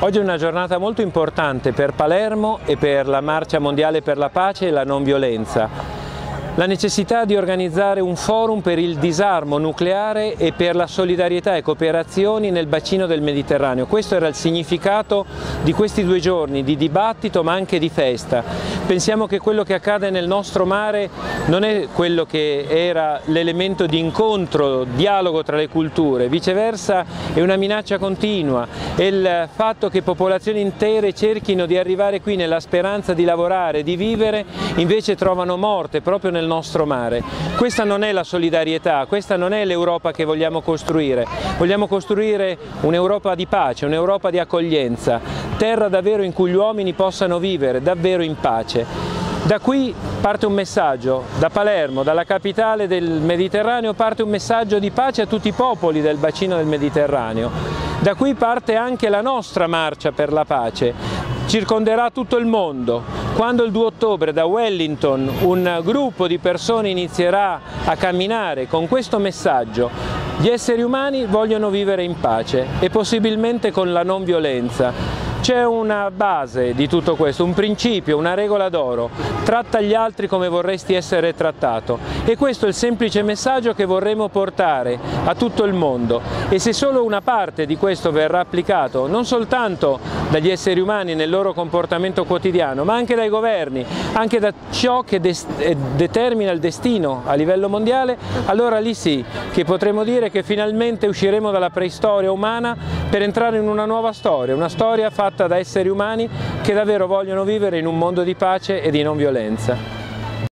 Oggi è una giornata molto importante per Palermo e per la Marcia Mondiale per la Pace e la Non Violenza la necessità di organizzare un forum per il disarmo nucleare e per la solidarietà e cooperazioni nel bacino del Mediterraneo. Questo era il significato di questi due giorni di dibattito ma anche di festa. Pensiamo che quello che accade nel nostro mare non è quello che era l'elemento di incontro, dialogo tra le culture, viceversa è una minaccia continua e il fatto che popolazioni intere cerchino di arrivare qui nella speranza di lavorare, di vivere, invece trovano morte proprio nel nostro mare. Questa non è la solidarietà, questa non è l'Europa che vogliamo costruire. Vogliamo costruire un'Europa di pace, un'Europa di accoglienza, terra davvero in cui gli uomini possano vivere davvero in pace. Da qui parte un messaggio, da Palermo, dalla capitale del Mediterraneo, parte un messaggio di pace a tutti i popoli del bacino del Mediterraneo. Da qui parte anche la nostra marcia per la pace, circonderà tutto il mondo. Quando il 2 ottobre da Wellington un gruppo di persone inizierà a camminare con questo messaggio, gli esseri umani vogliono vivere in pace e possibilmente con la non violenza. C'è una base di tutto questo, un principio, una regola d'oro, tratta gli altri come vorresti essere trattato. E questo è il semplice messaggio che vorremmo portare a tutto il mondo. E se solo una parte di questo verrà applicato non soltanto dagli esseri umani nel loro comportamento quotidiano ma anche dai governi, anche da ciò che eh, determina il destino a livello mondiale, allora lì sì che potremo dire che finalmente usciremo dalla preistoria umana per entrare in una nuova storia, una storia fatta da esseri umani che davvero vogliono vivere in un mondo di pace e di non violenza.